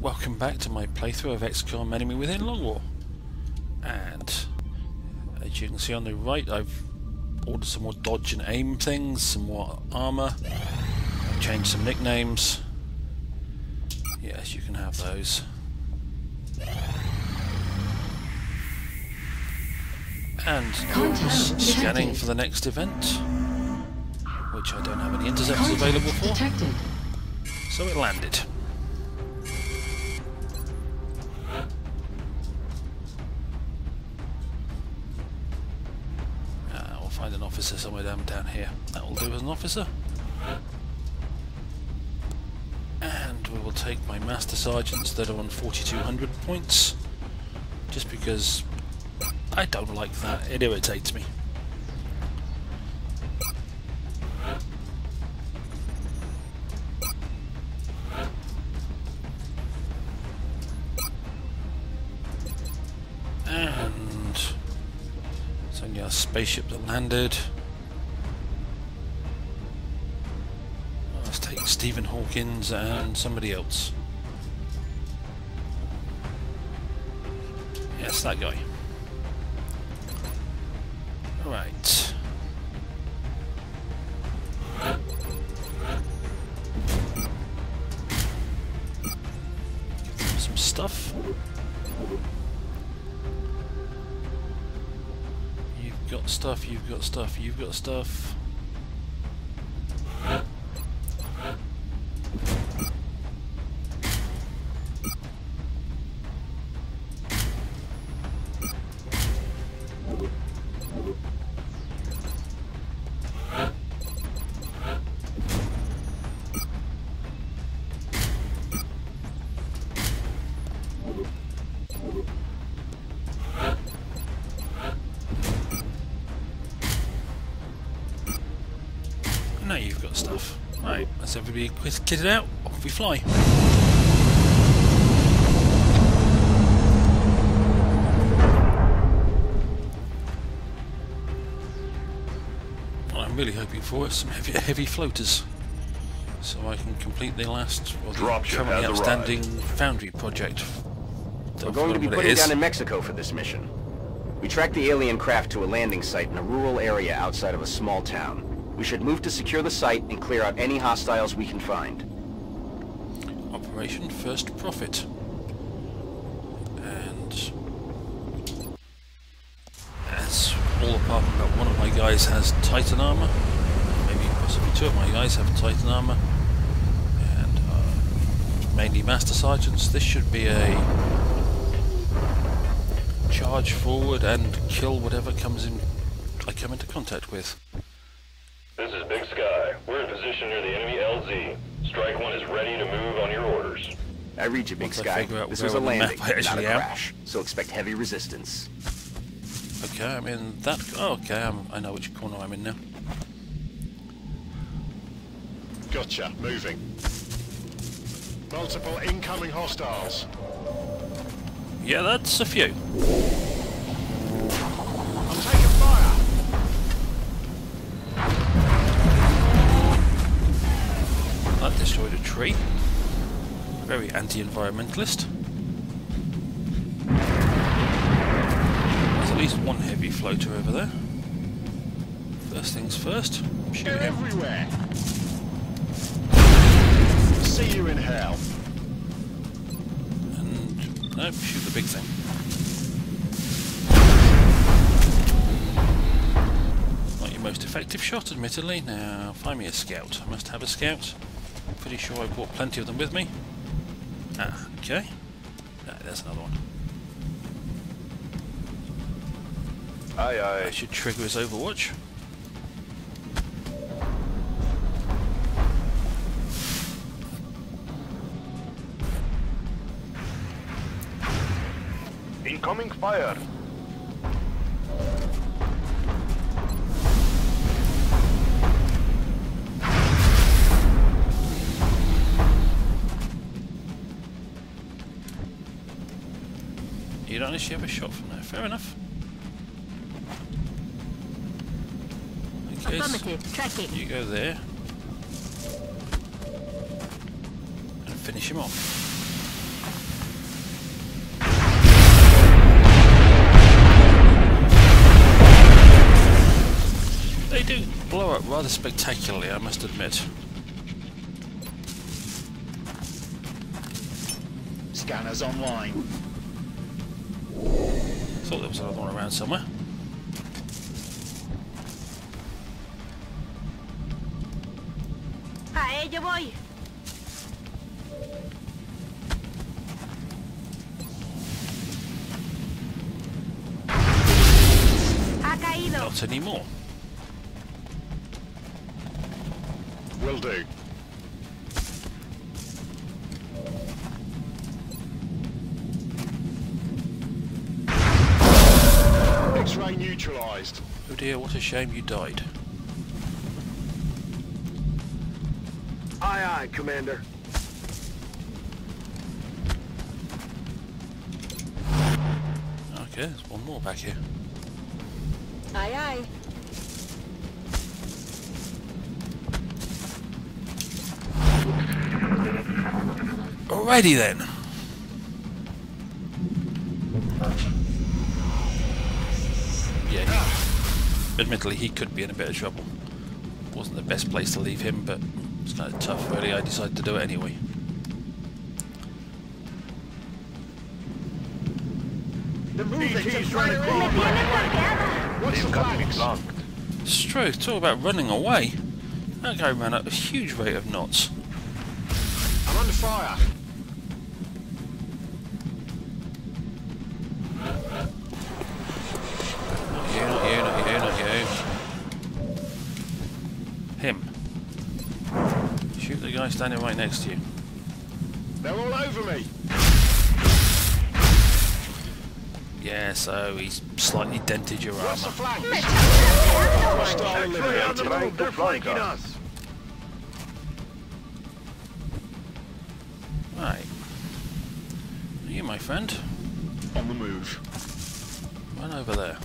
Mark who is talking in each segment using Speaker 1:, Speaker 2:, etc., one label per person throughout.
Speaker 1: welcome back to my playthrough of XCOM Enemy Within Long War. And as you can see on the right, I've ordered some more dodge and aim things, some more armour, I've changed some nicknames. Yes, you can have those. And
Speaker 2: Contact
Speaker 1: scanning
Speaker 2: detected.
Speaker 1: for the next event, which I don't have any interceptors available for,
Speaker 2: detected.
Speaker 1: so it landed. Officer somewhere down down here. That will do as an officer. And we will take my master sergeants that are on 4200 points, just because I don't like that. It irritates me. Spaceship that landed. Stephen Hawkins and somebody else. Yes, that guy. Right. Some stuff. You've got stuff, you've got stuff, you've got stuff. Let's everybody kitted out. Off we fly. What I'm really hoping for is some heavy, heavy floaters. So I can complete the last, well, the
Speaker 3: Dropship
Speaker 1: currently
Speaker 3: has
Speaker 1: outstanding foundry project.
Speaker 3: We're going to be
Speaker 1: What
Speaker 3: putting down in Mexico for this mission. We tracked the alien craft to a landing site in a rural area outside of a small town. We should move to secure the site and clear out any hostiles we can find.
Speaker 1: Operation First Prophet. And that's all apart from that one of my guys has Titan armor. Maybe possibly two of my guys have Titan armor. And uh, mainly Master Sergeants. This should be a charge forward and kill whatever comes in I come into contact with.
Speaker 4: This is Big Sky. We're in position near the enemy LZ. Strike One is ready to move on your orders.
Speaker 3: I read you, Big
Speaker 1: Once
Speaker 3: Sky. This
Speaker 1: where
Speaker 3: was a
Speaker 1: on the map
Speaker 3: landing, not a
Speaker 1: actually am.
Speaker 3: crash, so expect heavy resistance.
Speaker 1: Okay, I'm in that. Oh, okay, I'm, I know which corner I'm in now.
Speaker 5: Gotcha. Moving. Multiple incoming hostiles.
Speaker 1: Yeah, that's a few. Tree. Very anti-environmentalist. There's at least one heavy floater over there. First things first, shoot him.
Speaker 5: everywhere. See you in hell.
Speaker 1: And no, shoot the big thing. Not your most effective shot, admittedly. Now, find me a scout. I must have a scout. Pretty sure I brought plenty of them with me. Ah, okay. Ah, there's another one.
Speaker 3: Aye,
Speaker 1: I
Speaker 3: aye.
Speaker 1: should trigger his overwatch.
Speaker 3: Incoming fire.
Speaker 1: unless you have a shot from there. Fair enough.
Speaker 2: Affirmative. Tracking.
Speaker 1: You go there. And finish him off. They do blow up rather spectacularly, I must admit.
Speaker 5: Scanners online.
Speaker 1: Thought there was another one around somewhere.
Speaker 2: Ah, eh, A ello voy.
Speaker 1: Not anymore.
Speaker 5: Will do. Neutralized.
Speaker 1: Oh dear, what a shame you died.
Speaker 6: Aye, aye, Commander.
Speaker 1: Okay, there's one more back here.
Speaker 2: Aye, aye.
Speaker 1: Alrighty then. Admittedly he could be in a bit of trouble. Wasn't the best place to leave him, but it's kind of tough really. I decided to do it anyway.
Speaker 6: The moving's
Speaker 5: BT's
Speaker 6: a
Speaker 5: running
Speaker 6: fire
Speaker 2: Me
Speaker 5: across.
Speaker 2: tiene bloqueada.
Speaker 5: What's the flags?
Speaker 1: Struth, talk about running away. That guy ran at a huge rate of knots.
Speaker 5: I'm under fire.
Speaker 1: Him. Shoot the guy standing right next to you.
Speaker 5: They're all over me.
Speaker 1: Yeah, so he's slightly dented your
Speaker 5: What's the
Speaker 1: armour.
Speaker 5: flanks?
Speaker 6: X-ray
Speaker 5: Hostile
Speaker 6: on the
Speaker 5: eliminated.
Speaker 6: They're flanking us.
Speaker 1: Right. You, my friend,
Speaker 5: On the move.
Speaker 1: run over there.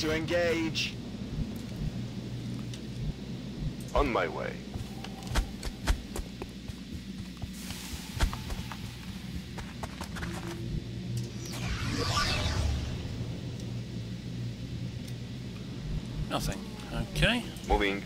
Speaker 5: To engage.
Speaker 6: On my way.
Speaker 1: Nothing. Okay.
Speaker 6: Moving.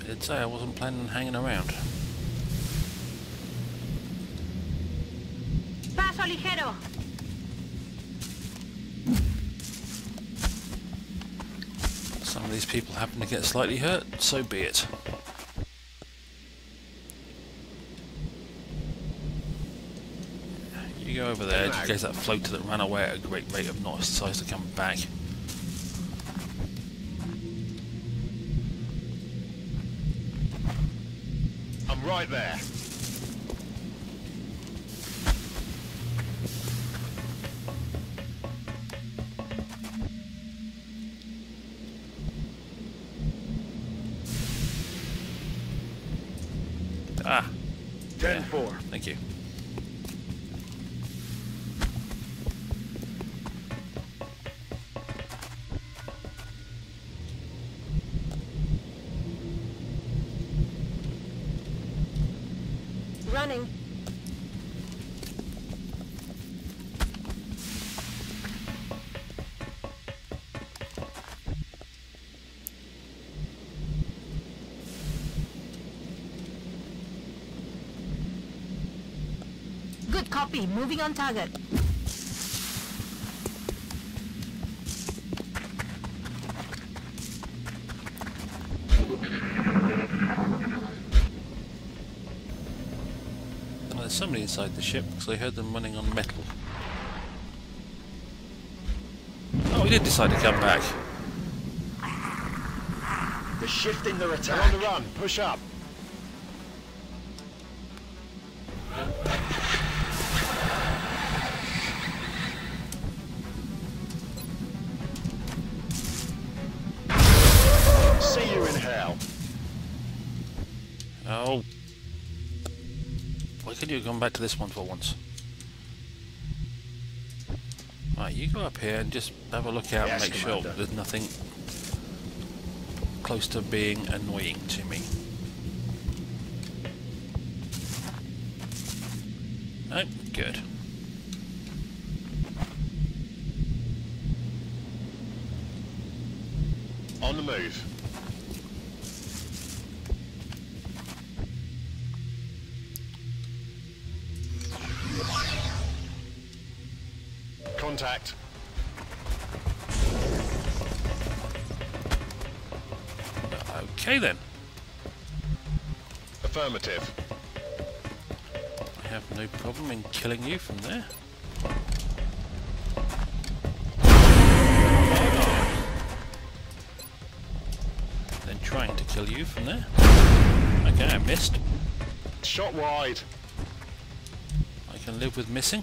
Speaker 1: I did say I wasn't planning on hanging around. These people happen to get slightly hurt, so be it. You go over there, in that floater that ran away at a great rate of knots decides to come back.
Speaker 5: I'm right there.
Speaker 2: Running. Good copy. Moving on target.
Speaker 1: Somebody inside the ship because I heard them running on metal. Oh, we did decide to come back.
Speaker 5: They're shifting their attack. They're on the run. Push up.
Speaker 1: Could you have gone back to this one for once? Right, you go up here and just have a look out
Speaker 5: Yes,
Speaker 1: and make
Speaker 5: Commander.
Speaker 1: sure there's nothing close to being annoying to me. Oh, good.
Speaker 5: Contact.
Speaker 1: Okay then.
Speaker 5: Affirmative.
Speaker 1: I have no problem in killing you from there. Then trying to kill you from there. Okay, I missed.
Speaker 5: Shot wide.
Speaker 1: I can live with missing.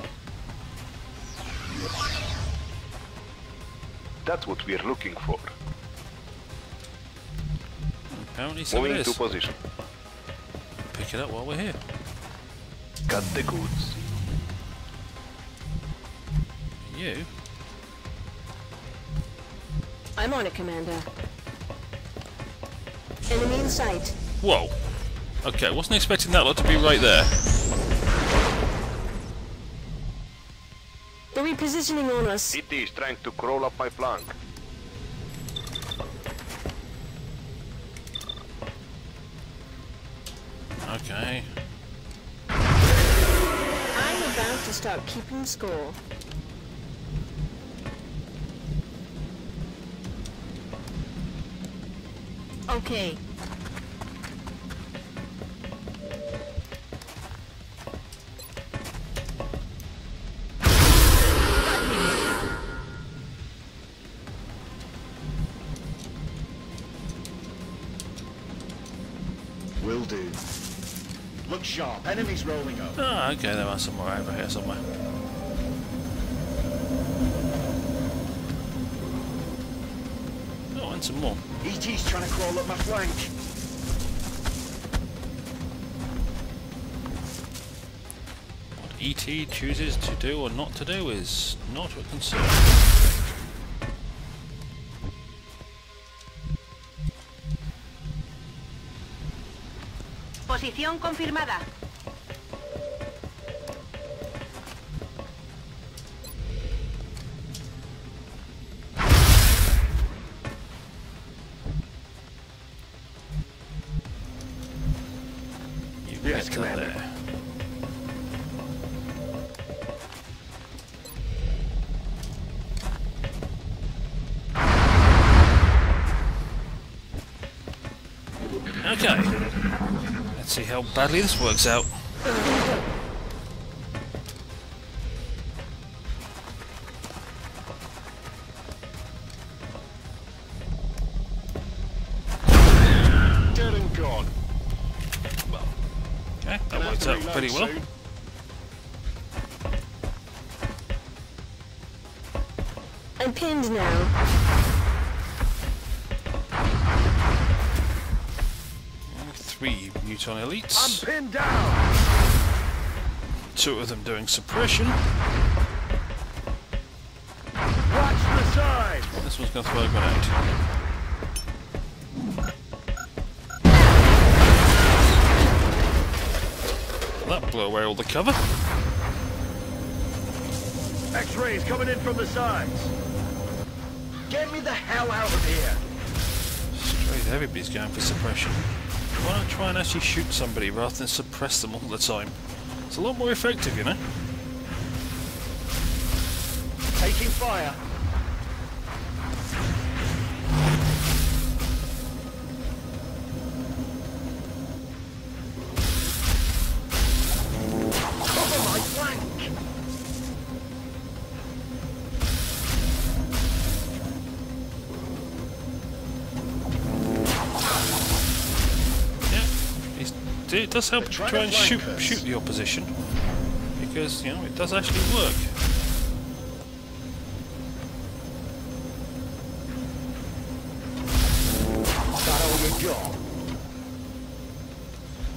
Speaker 6: That's what we're looking for.
Speaker 1: Apparently so
Speaker 6: Moving to
Speaker 1: is.
Speaker 6: position.
Speaker 1: Pick it up while we're here.
Speaker 6: Got the goods.
Speaker 1: You?
Speaker 2: I'm on it, Commander. Enemy in sight.
Speaker 1: Whoa. Okay, wasn't expecting that lot to be right there.
Speaker 2: They're on us.
Speaker 6: CT is trying to crawl up my flank.
Speaker 1: Okay.
Speaker 2: I'm about to start keeping score. Okay.
Speaker 5: Look sharp. Enemies rolling up.
Speaker 1: Ah, okay, there are some more over here somewhere. Oh, and some more.
Speaker 5: ET's trying to crawl up my flank.
Speaker 1: What ET chooses to do or not to do is not a concern.
Speaker 2: Posición confirmada.
Speaker 1: How badly this works out.
Speaker 5: Dead and gone.
Speaker 1: Well, Okay, that
Speaker 5: Gonna
Speaker 1: worked out pretty well.
Speaker 5: soon.
Speaker 2: I'm pinned now.
Speaker 1: Three Muton elites.
Speaker 5: Pinned down.
Speaker 1: Two of them doing suppression.
Speaker 5: Watch the side.
Speaker 1: This one's going to throw a grenade. That blew away all the cover.
Speaker 5: X-rays coming in from the sides. Get me the hell out of here.
Speaker 1: Straight, everybody's going for suppression. Why not try and actually shoot somebody rather than suppress them all the time? It's a lot more effective, you know?
Speaker 5: Taking fire.
Speaker 1: Does help
Speaker 5: They're
Speaker 1: try and shoot, shoot the opposition. Because, you know, it does actually work.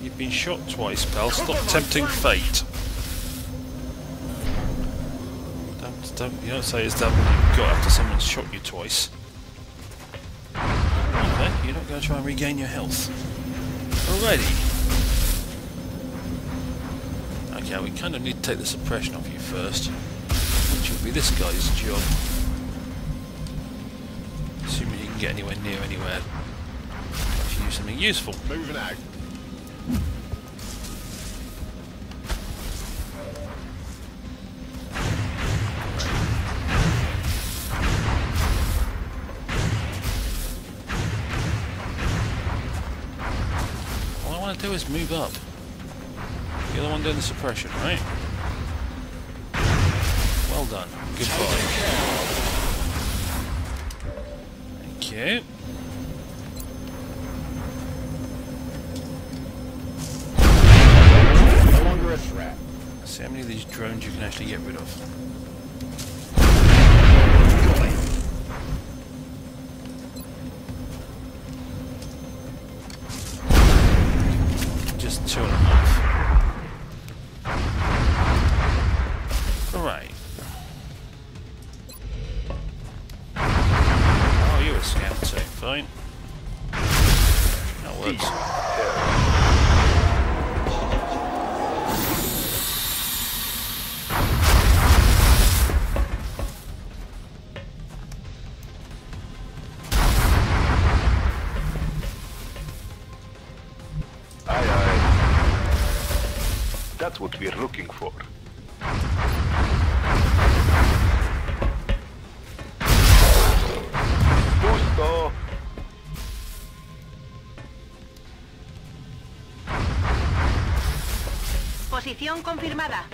Speaker 1: You've been shot twice, pal. Stop tempting fate. Don't, don't, you don't say it's that you got after someone's shot you twice. Okay, you're not going to try and regain your health. Alrighty. Okay, we kind of need to take the suppression off you first, which will be this guy's job. Assuming you can get anywhere near anywhere. If you use something useful.
Speaker 5: Moving out.
Speaker 1: All I want to do is move up. You're the doing the suppression, right? Well done. Goodbye. Thank you.
Speaker 5: No longer a threat.
Speaker 1: See how many of these drones you can actually get rid of.
Speaker 6: We're looking for. Gusto!
Speaker 2: Posición confirmada.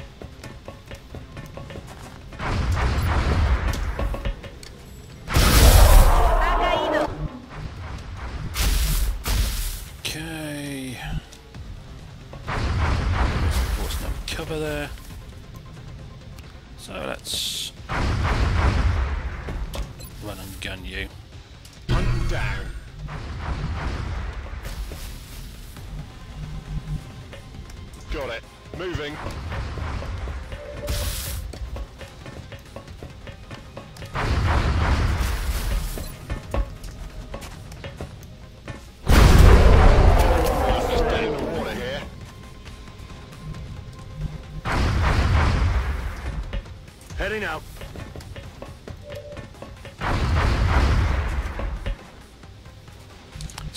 Speaker 1: Gun you.
Speaker 5: Hunt them down. Got it. Moving. Heading out.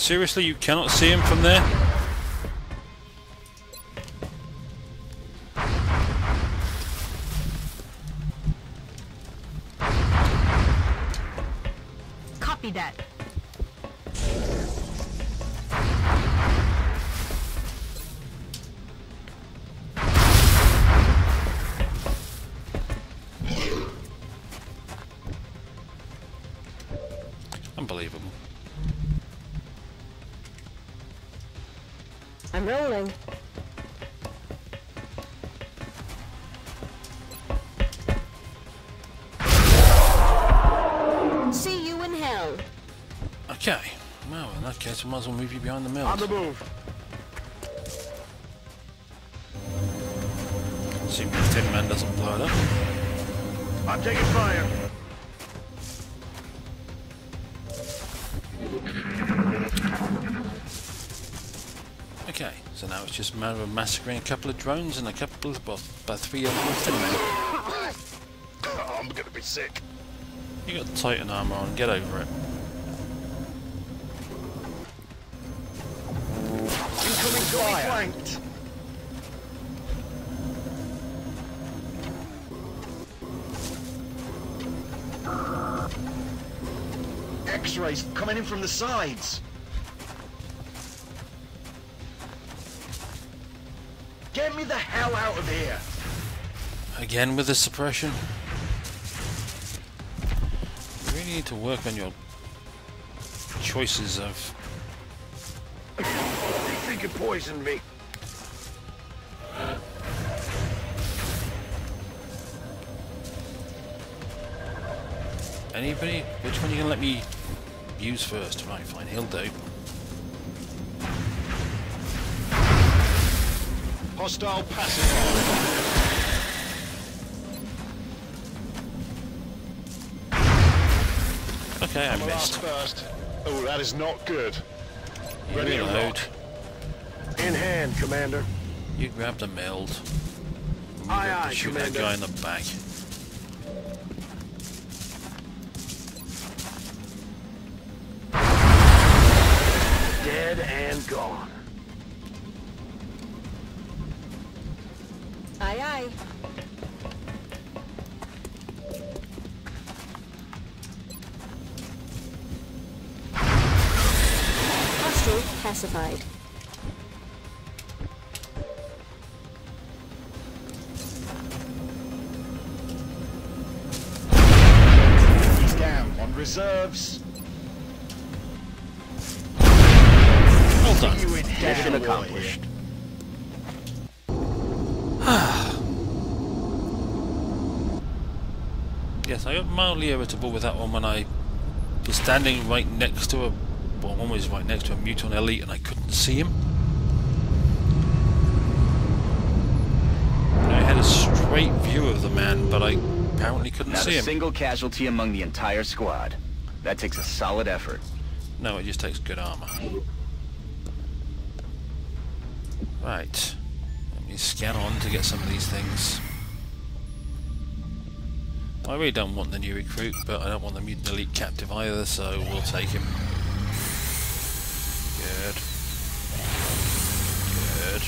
Speaker 1: Seriously, you cannot see him from there?
Speaker 2: Copy that.
Speaker 1: Unbelievable.
Speaker 2: I'm rolling. See you in hell.
Speaker 1: Okay. Well, in that case, we might as well move you behind the mill.
Speaker 5: On the move.
Speaker 1: Assuming the Tin Man doesn't blow it up.
Speaker 5: I'm taking fire.
Speaker 1: Okay, so now it's just a matter of massacring a couple of drones and a couple of, well, about three other Tin Men.
Speaker 5: Oh, I'm gonna be sick.
Speaker 1: You got Titan armor on, get over it.
Speaker 5: Incoming fire. flanked. X-rays coming in from the sides. Out of here.
Speaker 1: Again with the suppression. You really need to work on your choices of...
Speaker 5: You think you poisoned me?
Speaker 1: Anybody? Which one are you going to let me use first? Right, fine, he'll do.
Speaker 5: Hostile pacifier.
Speaker 1: Okay, I
Speaker 5: I'm last
Speaker 1: missed.
Speaker 5: first. Oh, that is not good. Ready to
Speaker 1: reload.
Speaker 5: In hand, Commander.
Speaker 1: You grab the meld.
Speaker 5: Aye, aye,
Speaker 1: shoot that guy in the back.
Speaker 2: Aye, aye. Hostile pacified.
Speaker 5: He's down on reserves.
Speaker 1: Well done.
Speaker 3: Mission accomplished.
Speaker 1: Yes, I got mildly irritable with that one when I was standing right next to a, well, almost right next to a Muton Elite and I couldn't see him. I had a straight view of the man, but I apparently couldn't
Speaker 3: Not
Speaker 1: see
Speaker 3: a single casualty among the entire squad. That takes a solid effort.
Speaker 1: No, it just takes good armor. Right. Let me scan on to get some of these things. I really don't want the new recruit, but I don't want the Muton elite captive either, so we'll take him. Good. Good.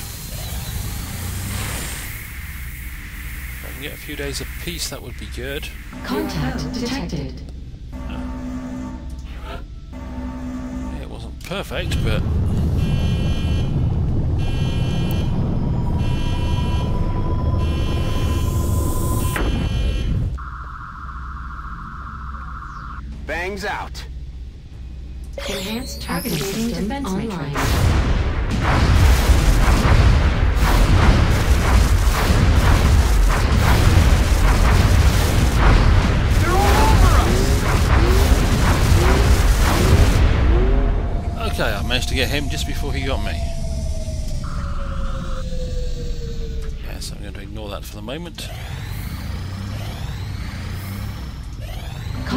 Speaker 1: If I can get a few days of peace, that would be good.
Speaker 7: Contact detected.
Speaker 1: It wasn't perfect, but
Speaker 3: Bangs out.
Speaker 7: Enhanced targeting system online.
Speaker 1: okay, I managed to get him just before he got me. Yes, I'm going to ignore that for the moment.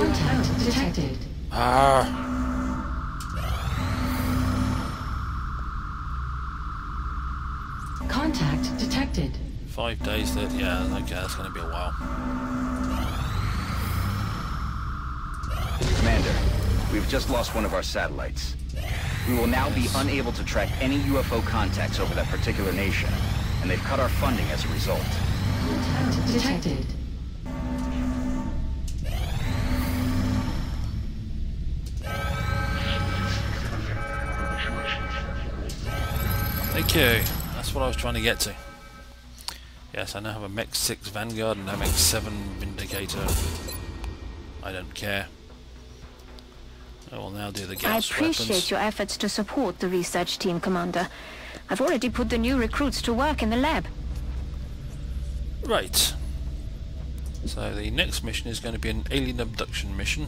Speaker 7: Contact detected.
Speaker 1: Ah,
Speaker 7: Contact detected.
Speaker 1: five days. That yeah, okay, that's going to be a while.
Speaker 3: Commander, we've just lost one of our satellites. We will now be unable to track any UFO contacts over that particular nation, and they've cut our funding as a result.
Speaker 7: Contact detected.
Speaker 1: Thank you. That's what I was trying to get to. Yes, I now have a Mech 6 Vanguard and a Mech 7 Vindicator. I don't care. I will now do the
Speaker 2: I appreciate
Speaker 1: weapons.
Speaker 2: your efforts to support the research team, Commander. I've already put the new recruits to work in the lab.
Speaker 1: Right. So the next mission is going to be an alien abduction mission,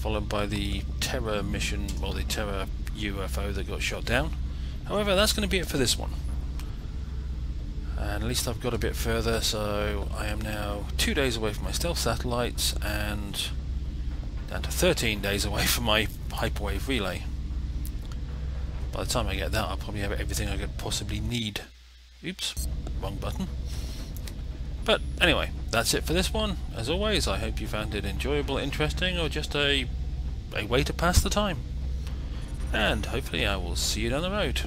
Speaker 1: followed by the Terror mission, or the Terror UFO that got shot down. However, that's going to be it for this one. And at least I've got a bit further, so I am now two days away from my stealth satellites and down to 13 days away from my hyperwave relay. By the time I get that, I'll probably have everything I could possibly need. Oops, wrong button. But anyway, that's it for this one. As always, I hope you found it enjoyable, interesting, or just a, a way to pass the time. And hopefully I will see you down the road.